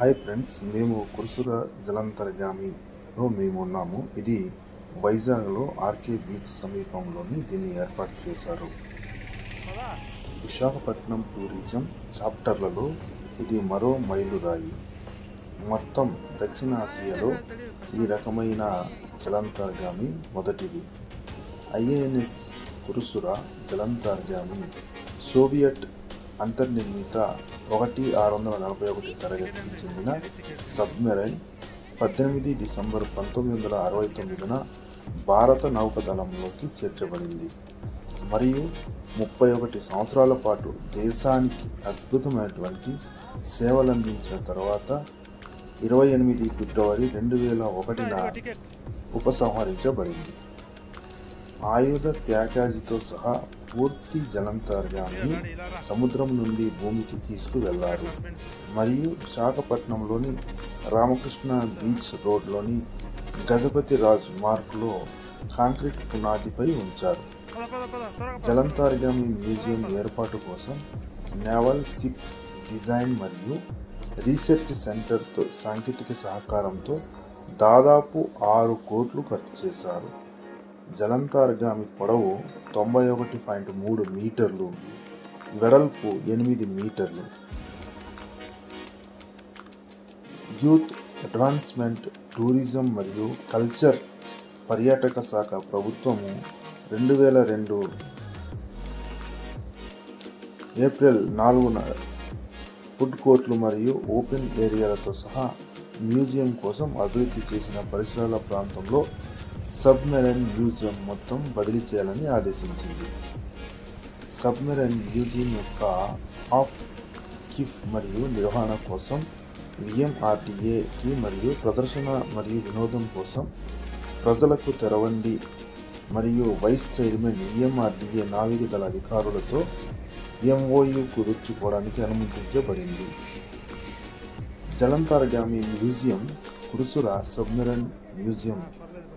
Hi friends మేము కురుసుర జలంతర్గామిలో మేము ఉన్నాము. ఇది వైజాగ్లో ఆర్కే బీచ్ సమీపంలోని దీన్ని ఏర్పాటు చేశారు. విశాఖపట్నం టూరిజం చాప్టర్లలో ఇది మరో మైలురాయి. మొత్తం దక్షిణాసియాలో ఈ రకమైన జలంతర్గామి మొదటిది. ఐఏఎన్ఎస్ కురుసుర జలంతర్గామి సోవియట్ అంతర్నిర్మిత ఒకటి ఆరు వందల నలభై ఒకటి తరగతికి చెందిన సబ్మెరైన్ పద్దెనిమిది డిసెంబర్ పంతొమ్మిది వందల అరవై తొమ్మిదిన భారత నౌకదళంలోకి చేర్చబడింది. మరియు ముప్పై ఒకటి సంవత్సరాల పాటు దేశానికి అద్భుతమైనటువంటి సేవలందించిన తర్వాత ఇరవై ఎనిమిది ఫిబ్రవరి రెండు వేల ఒకటిన ఉపసంహరించబడింది. ఆయుధ ప్యాకేజీతో సహా పూర్తి జలంతర్గాన్ని సముద్రం నుండి భూమికి తీసుకువెళ్ళారు. మరియు విశాఖపట్నంలోని రామకృష్ణ బీచ్ రోడ్లోని గజపతి రాజ్ మార్క్లో కాంక్రీట్ పునాదిపై ఉంచారు. జలంతర్గామి మ్యూజియం ఏర్పాటు కోసం నేవల్ సిప్ డిజైన్ మరియు రీసెర్చ్ సెంటర్తో సాంకేతిక సహకారంతో దాదాపు ఆరు కోట్లు ఖర్చు చేశారు. జలంతర్గామి పొడవు తొంభై ఒకటి పాయింట్ మూడు మీటర్లు వెడల్పు ఎనిమిది మీటర్లు. యూత్ అడ్వాన్స్మెంట్ టూరిజం మరియు కల్చర్ పర్యాటక శాఖ ప్రభుత్వము రెండు వేల రెండు ఏప్రిల్ నాలుగున ఫుడ్ కోర్ట్లు మరియు ఓపెన్ ఏరియాలతో సహా మ్యూజియం కోసం అభివృద్ధి చేసిన పరిసరాల ప్రాంతంలో సబ్మెరైన్ మ్యూజియం మొత్తం బదిలీ చేయాలని ఆదేశించింది. సబ్మెరైన్ మ్యూజియం యొక్క ఆఫ్ కిఫ్ మరియు నిర్వహణ కోసం విఎంఆర్టీఏకి మరియు ప్రదర్శన మరియు వినోదం కోసం ప్రజలకు తెరవండి మరియు వైస్ చైర్మన్ విఎంఆర్టీఏ నావికదళ అధికారులతో ఎంఓయు కుదుర్చుకోవడానికి అనుమతించబడింది. జలంతర్గామి మ్యూజియం కురుసుర సబ్మెరైన్ మ్యూజియం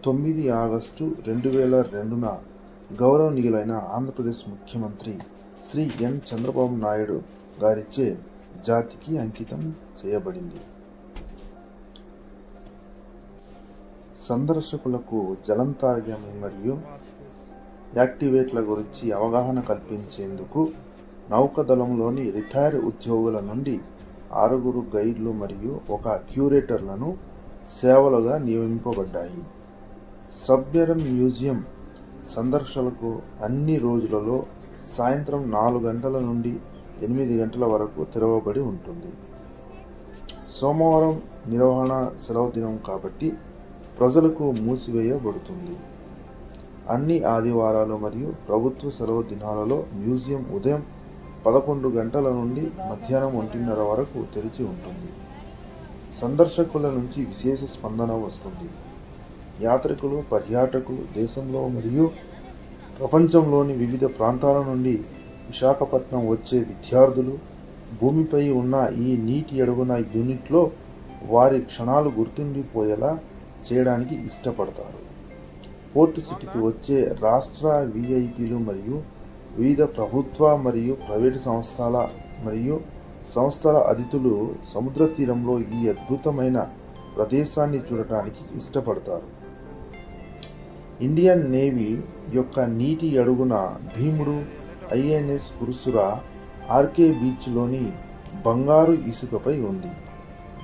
తొమ్మిది ఆగస్టు రెండు వేల రెండున గౌరవనీయులైన ఆంధ్రప్రదేశ్ ముఖ్యమంత్రి శ్రీ ఎన్. చంద్రబాబు నాయుడు గారిచే జాతికి అంకితం చేయబడింది. సందర్శకులకు జలంతర్గామి మరియు యాక్టివేట్ల గురించి అవగాహన కల్పించేందుకు నౌకదళంలోని రిటైర్ ఉద్యోగుల నుండి ఆరుగురు గైడ్లు మరియు ఒక క్యూరేటర్లను సేవలుగా నియమింపబడ్డాయి. సబ్మెరైన్ మ్యూజియం సందర్శకులకు అన్ని రోజులలో సాయంత్రం నాలుగు గంటల నుండి ఎనిమిది గంటల వరకు తెరవబడి ఉంటుంది. సోమవారం నిర్వహణ సెలవు దినం కాబట్టి ప్రజలకు మూసివేయబడుతుంది. అన్ని ఆదివారాలు మరియు ప్రభుత్వ సెలవు దినాలలో మ్యూజియం ఉదయం పదకొండు గంటల నుండి మధ్యాహ్నం ఒంటిన్నర వరకు తెరిచి ఉంటుంది. సందర్శకుల నుంచి విశేష స్పందన వస్తుంది. యాత్రికులు పర్యాటకులు దేశంలో మరియు ప్రపంచంలోని వివిధ ప్రాంతాల నుండి విశాఖపట్నం వచ్చే విద్యార్థులు భూమిపై ఉన్న ఈ నీటి అడుగున యూనిట్లో వారి క్షణాలు గుర్తుండిపోయేలా చేయడానికి ఇష్టపడతారు. పోర్ట్ సిటీకి వచ్చే రాష్ట్ర విఐపీలు మరియు వివిధ ప్రభుత్వ మరియు ప్రైవేటు సంస్థల మరియు సంస్థల అతిథులు సముద్ర తీరంలో ఈ అద్భుతమైన ప్రదేశాన్ని చూడటానికి ఇష్టపడతారు. ఇండియన్ నేవీ యొక్క నీటి అడుగున భీముడు ఐఎన్ఎస్ కురుసుర ఆర్కే బీచ్లోని బంగారు ఇసుకపై ఉంది.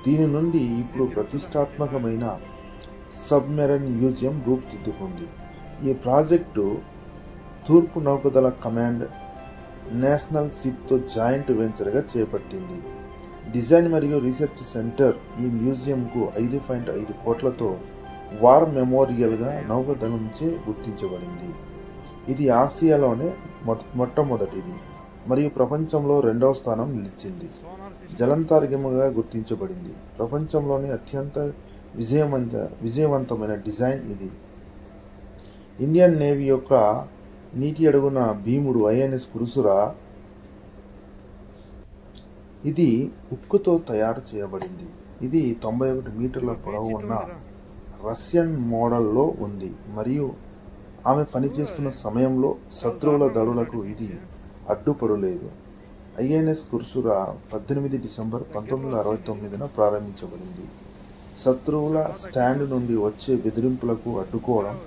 దీని నుండి ఇప్పుడు ప్రతిష్టాత్మకమైన సబ్మెరైన్ మ్యూజియం రూపుదిద్దుకుంది. ఈ ప్రాజెక్టు తూర్పు నౌకదళ కమాండ్ నేషనల్ షిప్తో జాయింట్ వెంచర్గా చేపట్టింది. డిజైన్ మరియు రీసెర్చ్ సెంటర్ ఈ మ్యూజియంకు ఐదు పాయింట్ ఐదు కోట్లతో వార్ మెమోరియల్గా నౌకాదళంచే గుర్తించబడింది. ఇది ఆసియాలోనే మొట్టమొదటిది మరియు ప్రపంచంలో రెండవ స్థానం నిలిచింది. జలంతర్గముగా గుర్తించబడింది. ప్రపంచంలోని అత్యంత విజయవంత విజయవంతమైన డిజైన్ ఇది. ఇండియన్ నేవీ యొక్క నీటి అడుగున భీముడు ఐఎన్ఎస్ కురుసురా ఇది ఉక్కుతో తయారు చేయబడింది. ఇది తొంభై ఒకటి మీటర్ల పొడవు ఉన్న రష్యన్ మోడల్లో ఉంది. మరియు ఆమె పనిచేస్తున్న సమయంలో శత్రువుల దడులకు ఇది అడ్డుపడలేదు. ఐఎన్ఎస్ కుర్సురా పద్దెనిమిది డిసెంబర్ పంతొమ్మిది వందల అరవై తొమ్మిదిన ప్రారంభించబడింది. శత్రువుల స్టాండ్ నుండి వచ్చే బెదిరింపులకు అడ్డుకోవడం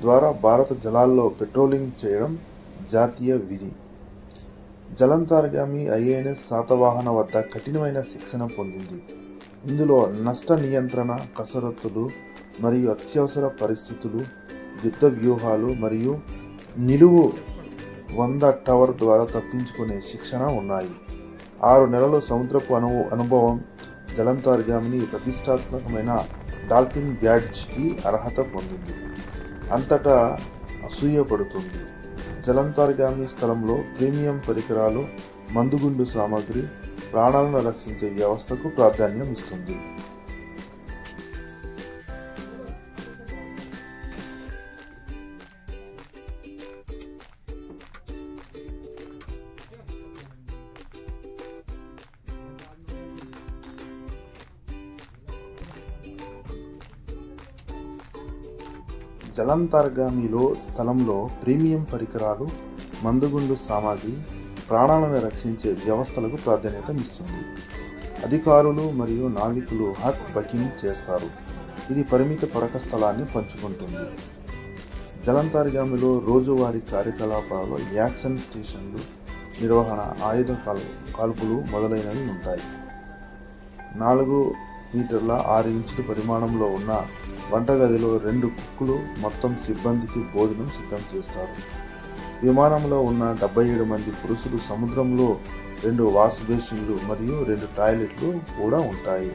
ద్వారా భారత జలాల్లో పెట్రోలింగ్ చేయడం జాతీయ విధి. జలంతర్గామి ఐఎన్ఎస్ శాతవాహన వద్ద కఠినమైన శిక్షణ పొందింది. ఇందులో నష్ట నియంత్రణ కసరత్తులు మరియు అత్యవసర పరిస్థితులు యుద్ధ వ్యూహాలు మరియు నిలువు వంద టవర్ ద్వారా తప్పించుకునే శిక్షణ ఉన్నాయి. ఆరు నెలలు సముద్రపు అను అనుభవం జలంతర్గామిని ప్రతిష్టాత్మకమైన డాల్ఫిన్ బ్యాడ్జ్కి అర్హత పొందింది. అంతటా అసూయపడుతుంది. జలంతర్గామి స్థలంలో ప్రీమియం పరికరాలు మందుగుండు సామాగ్రి ప్రాణాలను రక్షించే వ్యవస్థకు ప్రాధాన్యం ఇస్తుంది. జలంతర్గామిలో స్థలంలో ప్రీమియం పరికరాలు మందుగుండు సామాగ్రి ప్రాణాలను రక్షించే వ్యవస్థలకు ప్రాధాన్యత ఇస్తుంది. అధికారులు మరియు నావికులు హాట్ బకింగ్ చేస్తారు. ఇది పరిమిత పడక స్థలాన్ని పంచుకుంటుంది. జలంతర్గామిలో రోజువారీ కార్యకలాపాలలో యాక్షన్ స్టేషన్లు నిర్వహణ ఆయుధ కాల్ కాల్పులు మొదలైనవి ఉంటాయి. నాలుగు మీటర్ల ఆరు ఇంచుల పరిమాణంలో ఉన్న వంటగదిలో రెండు కుక్కులు మొత్తం సిబ్బందికి భోజనం సిద్ధం చేస్తారు. విమానంలో ఉన్న డెబ్బై ఏడు మంది పురుషులు సముద్రంలో రెండు వాష్ బేసిన్లు మరియు రెండు టాయిలెట్లు కూడా ఉంటాయి.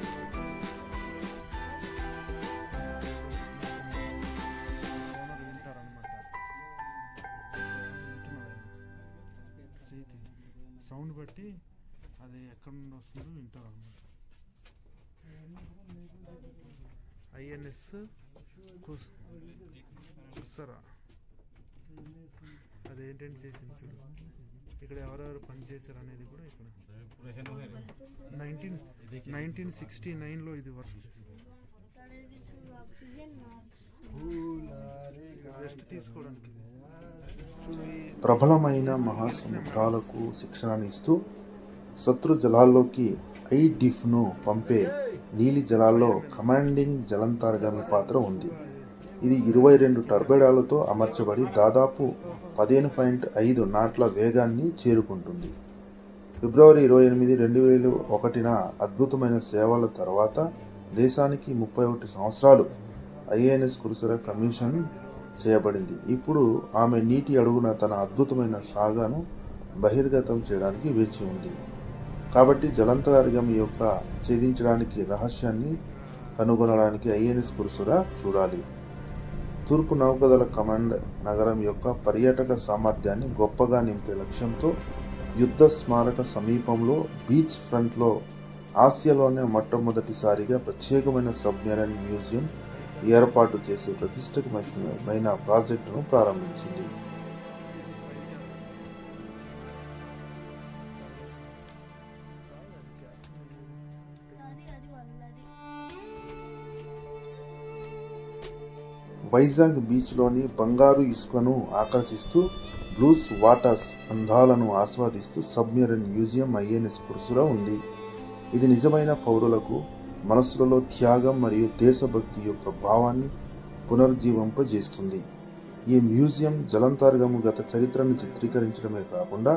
సౌండ్ బట్టి అది ఎక్కడ నుండి వస్తుందో వింటారు అనమాట ఐఎన్ఎస్ కుసరా కుర్సరా అదేంటంటే చేసింది చూడు. ఇక్కడ ఎవరెవరు పనిచేశారు అనేది కూడా ఇక్కడ. నైన్టీన్ నైన్టీన్ సిక్స్టీ నైన్లో ఇది వర్క్ రెస్ట్ తీసుకోవడానికి. ప్రబలమైన మహాసముద్రాలకు శిక్షణనిస్తూ శత్రు జలాల్లోకి ఐ డిఫ్ను పంపే నీలి జలాల్లో కమాండింగ్ జలంతర్గామి పాత్ర ఉంది. ఇది ఇరవై రెండు టర్బైడాలతో అమర్చబడి దాదాపు పదిహేను పాయింట్ ఐదు నాట్ల వేగాన్ని చేరుకుంటుంది. ఫిబ్రవరి ఇరవై ఎనిమిది రెండు వేల ఒకటిన అద్భుతమైన సేవల తర్వాత దేశానికి ముప్పై ఒకటి సంవత్సరాలు ఐఎన్ఎస్ కురుసర కమిషన్ చేయబడింది. ఇప్పుడు ఆమె నీటి అడుగున తన అద్భుతమైన సాగాను బహిర్గతం చేయడానికి వేచి ఉంది. కాబట్టి జలంతర్గం యొక్క ఛేదించడానికి రహస్యాన్ని కనుగొనడానికి ఐఎన్ఎస్ కురుసుర చూడాలి. తూర్పు నౌకదళ కమాండ్ నగరం యొక్క పర్యాటక సామర్థ్యాన్ని గొప్పగా నింపే లక్ష్యంతో యుద్ధ స్మారక సమీపంలో బీచ్ ఫ్రంట్లో ఆసియాలోనే మొట్టమొదటిసారిగా ప్రత్యేకమైన సబ్మెరైన్ మ్యూజియం ఏర్పాటు చేసే ప్రతిష్టమైన ప్రాజెక్టును ప్రారంభించింది. వైజాగ్ బీచ్లోని బంగారు ఇసుకను ఆకర్షిస్తూ బ్లూస్ వాటర్స్ అందాలను ఆస్వాదిస్తూ సబ్మెరైన్ మ్యూజియం ఐఎన్ఎస్ కురుసులో ఉంది. ఇది నిజమైన పౌరులకు మనస్సులలో త్యాగం మరియు దేశభక్తి యొక్క భావాన్ని పునరుజ్జీవింపజేస్తుంది ఈ మ్యూజియం జలంతర్గము గత చరిత్రను చిత్రీకరించడమే కాకుండా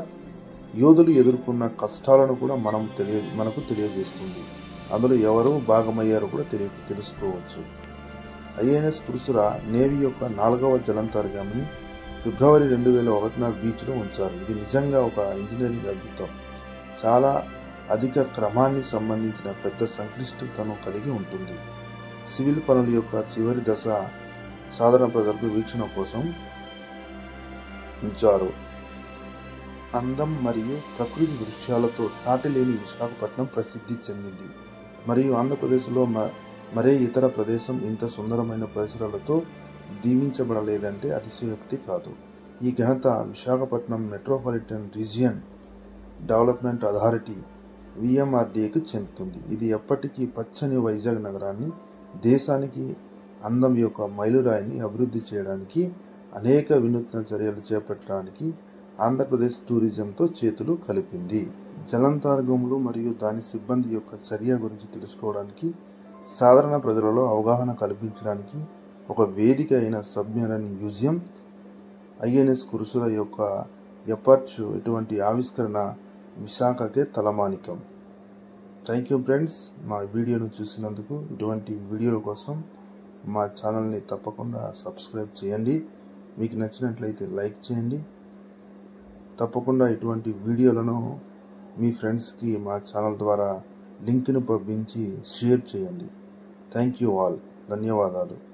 యోధులు ఎదుర్కొన్న కష్టాలను కూడా మనం తెలియ మనకు తెలియజేస్తుంది. అందులో ఎవరు భాగమయ్యారో కూడా తెలియ తెలుసుకోవచ్చు. ఐఎన్ఎస్ పురుషుల నేవీ యొక్క నాలుగవ జలంతర్గామిని ఫిబ్రవరి రెండు వేల ఒకటిన బీచ్లో ఉంచారు. ఇది నిజంగా ఒక ఇంజనీరింగ్ అద్భుతం. చాలా అధిక క్రమాన్ని సంబంధించిన పెద్ద సంక్లిష్టతను కలిగి ఉంటుంది. సివిల్ పనుల యొక్క చివరి దశ సాధారణ ప్రజలకు వీక్షణ కోసం ఉంచారు. అందం మరియు ప్రకృతి దృశ్యాలతో సాటిలేని విశాఖపట్నం ప్రసిద్ధి చెందింది. మరియు ఆంధ్రప్రదేశ్లో మ- మరే ఇతర ప్రదేశం ఇంత సుందరమైన పరిసరాలతో దీవించబడలేదంటే అతిశయోక్తి కాదు. ఈ ఘనత Visakhapatnam metropolitan region development authority విఎంఆర్డీఏకి చెందుతుంది. ఇది ఎప్పటికీ పచ్చని వైజాగ్ నగరాన్ని దేశానికి అందం యొక్క మైలురాయిని అభివృద్ధి చేయడానికి అనేక వినూత్న చర్యలు చేపట్టడానికి ఆంధ్రప్రదేశ్ టూరిజంతో చేతులు కలిపింది. జలంతార్గములు మరియు దాని సిబ్బంది యొక్క చర్య గురించి తెలుసుకోవడానికి సాధారణ ప్రజలలో అవగాహన కల్పించడానికి ఒక వేదిక అయిన సబ్మెరైన్ మ్యూజియం ఐఎన్ఎస్ కురుసుల యొక్క ఎపర్చు ఇటువంటి ఆవిష్కరణ విశాఖకే తలమానికం. థ్యాంక్ యూ ఫ్రెండ్స్ మా వీడియోను చూసినందుకు ఇటువంటి వీడియోల కోసం మా ఛానల్ని తప్పకుండా సబ్స్క్రైబ్ చేయండి. మీకు నచ్చినట్లయితే లైక్ చేయండి. తప్పకుండా ఇటువంటి వీడియోలను మీ ఫ్రెండ్స్కి మా ఛానల్ ద్వారా లింక్ను పంపించి షేర్ చేయండి. Thank you all. ధన్యవాదాలు.